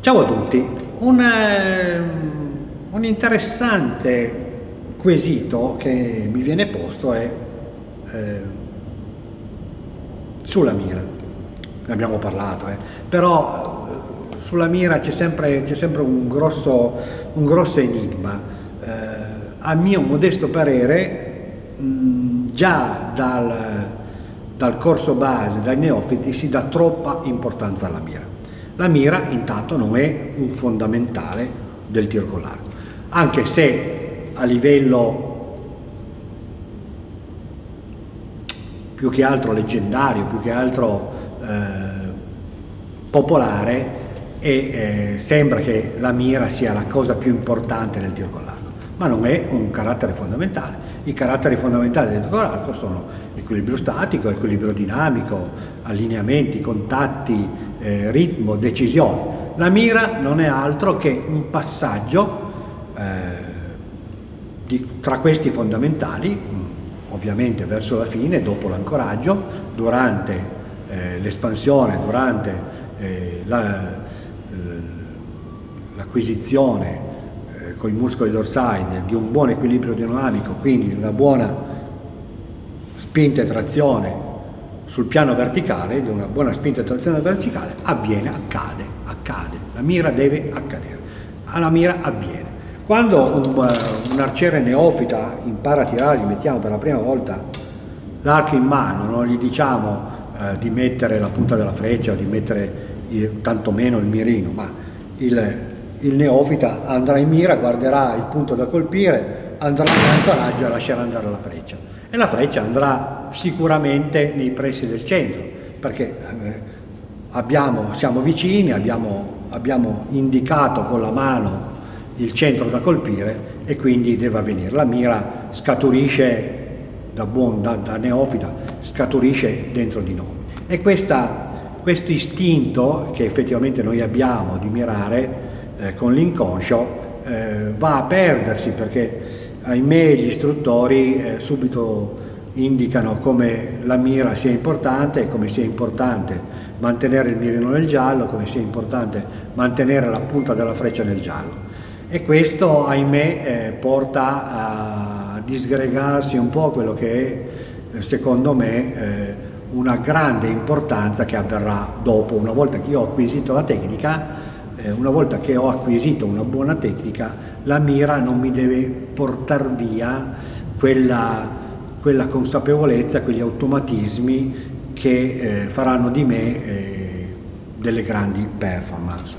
Ciao a tutti, un, eh, un, interessante quesito che mi viene posto è eh, sulla mira, ne abbiamo parlato, eh. però eh, sulla mira c'è sempre, sempre, un, grosso, un grosso enigma. Eh, a mio modesto parere, mh, già dal, dal corso base, dai neofiti, si dà troppa importanza alla mira. La mira intanto non è un fondamentale del tiro con l'arco, anche se a livello più che altro leggendario, più che altro eh, popolare, e eh, sembra che la mira sia la cosa più importante nel tiro con l'arco ma non è un carattere fondamentale. I caratteri fondamentali del l'arco sono equilibrio statico, equilibrio dinamico, allineamenti, contatti, eh, ritmo, decisione. La mira non è altro che un passaggio eh, di, tra questi fondamentali, mm, ovviamente verso la fine, dopo l'ancoraggio, durante eh, l'espansione, durante eh, la, eh, l'acquisizione eh, con i muscoli dorsali di un buon equilibrio dinamico, quindi una buona spinta e trazione sul piano verticale, di una buona spinta e trazione verticale, avviene, accade, accade. La mira deve accadere. Alla mira avviene. Quando un, eh, un arciere neofita impara a tirare, gli mettiamo per la prima volta l'arco in mano, non gli diciamo eh, di mettere la punta della freccia o di mettere tantomeno il mirino, ma il, il neofita andrà in mira, guarderà il punto da colpire, andrà in ancoraggio e lascerà andare la freccia. E la freccia andrà sicuramente nei pressi del centro, perché eh, abbiamo, siamo vicini, abbiamo, abbiamo indicato con la mano il centro da colpire e quindi deve avvenire. La mira scaturisce da, buon, da, da neofita, scaturisce dentro di noi. E questa, questo istinto che effettivamente noi abbiamo di mirare eh, con l'inconscio eh, va a perdersi perché ahimè gli istruttori eh, subito indicano come la mira sia importante, come sia importante mantenere il mirino nel giallo, come sia importante mantenere la punta della freccia nel giallo. E questo, ahimè, eh, porta a disgregarsi un po' quello che è, eh, secondo me, una grande importanza che avverrà dopo, una volta che io ho acquisito la tecnica, eh, una volta che ho acquisito una buona tecnica, la mira non mi deve portare via quella, quella consapevolezza, quegli automatismi che eh, faranno di me eh, delle grandi performance.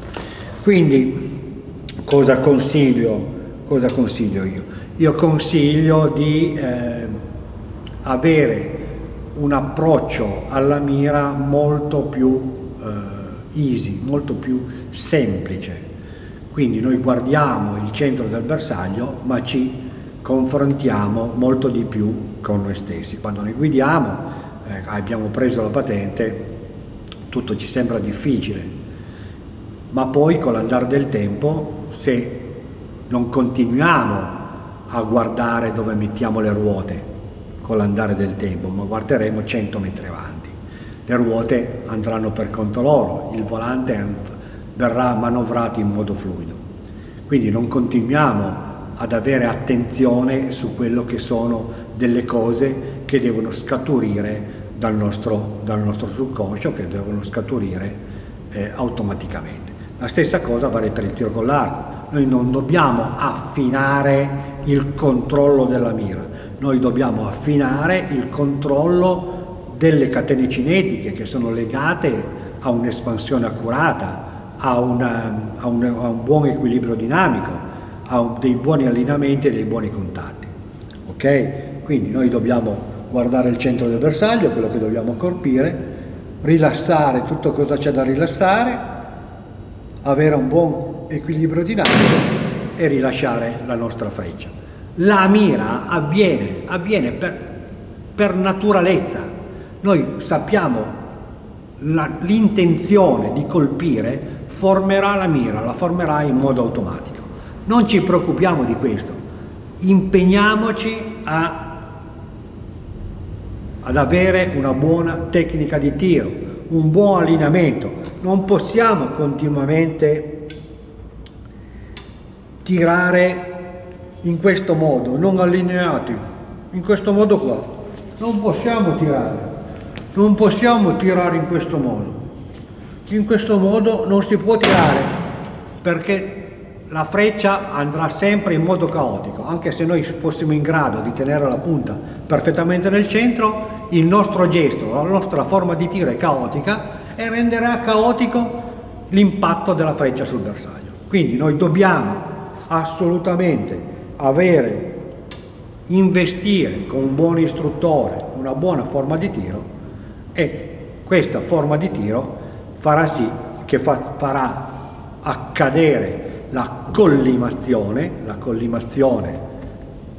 Quindi cosa consiglio, cosa consiglio io? Io consiglio di eh, avere un approccio alla mira molto più eh, easy, molto più semplice. Quindi noi guardiamo il centro del bersaglio ma ci confrontiamo molto di più con noi stessi. Quando noi guidiamo, eh, abbiamo preso la patente, tutto ci sembra difficile, ma poi con l'andare del tempo, se non continuiamo a guardare dove mettiamo le ruote con l'andare del tempo, ma guarderemo 100 metri avanti le ruote andranno per conto loro, il volante verrà manovrato in modo fluido. Quindi non continuiamo ad avere attenzione su quello che sono delle cose che devono scaturire dal nostro, dal nostro subconscio, che devono scaturire eh, automaticamente. La stessa cosa vale per il tiro con l'arco. Noi non dobbiamo affinare il controllo della mira, noi dobbiamo affinare il controllo delle catene cinetiche che sono legate a un'espansione accurata, a, una, a, un, a, un, buon equilibrio dinamico, a un, dei buoni allineamenti e dei buoni contatti. Ok? Quindi noi dobbiamo guardare il centro del bersaglio, quello che dobbiamo colpire, rilassare tutto cosa c'è da rilassare, avere un buon equilibrio dinamico e rilasciare la nostra freccia. La mira avviene, avviene per, per naturalezza, noi sappiamo l'intenzione di colpire formerà la mira, la formerà in modo automatico. Non ci preoccupiamo di questo, impegniamoci a, ad avere una buona tecnica di tiro, un buon allineamento. Non possiamo continuamente tirare in questo modo, non allineati, in questo modo qua. Non possiamo tirare, non possiamo tirare in questo modo. In questo modo non si può tirare perché la freccia andrà sempre in modo caotico, anche se noi fossimo in grado di tenere la punta perfettamente nel centro, il nostro gesto, la nostra forma di tiro è caotica e renderà caotico l'impatto della freccia sul bersaglio. Quindi noi dobbiamo assolutamente avere, investire con un buon istruttore una buona forma di tiro e questa forma di tiro farà sì che fa, farà accadere la collimazione, la collimazione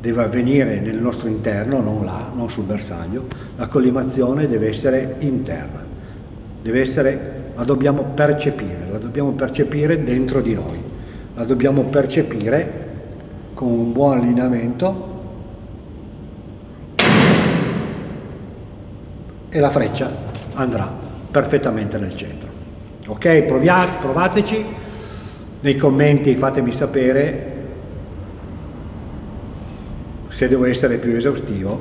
deve avvenire nel nostro interno, non là, non sul bersaglio, la collimazione deve essere interna, deve essere, la dobbiamo percepire, la dobbiamo percepire dentro di noi, la dobbiamo percepire con un buon allineamento e la freccia andrà perfettamente nel centro. Ok? Proviate, provateci nei commenti fatemi sapere se devo essere più esaustivo,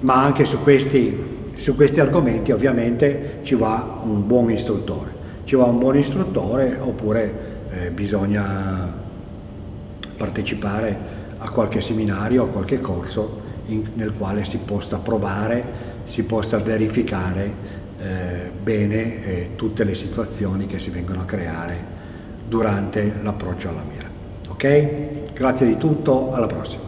ma anche su questi, su questi argomenti ovviamente ci va un buon istruttore. Ci va un buon istruttore oppure eh, bisogna partecipare a qualche seminario, a qualche corso in, nel quale si possa provare, si possa verificare eh, bene eh, tutte le situazioni che si vengono a creare durante l'approccio alla mira. Ok? Grazie di tutto, alla prossima.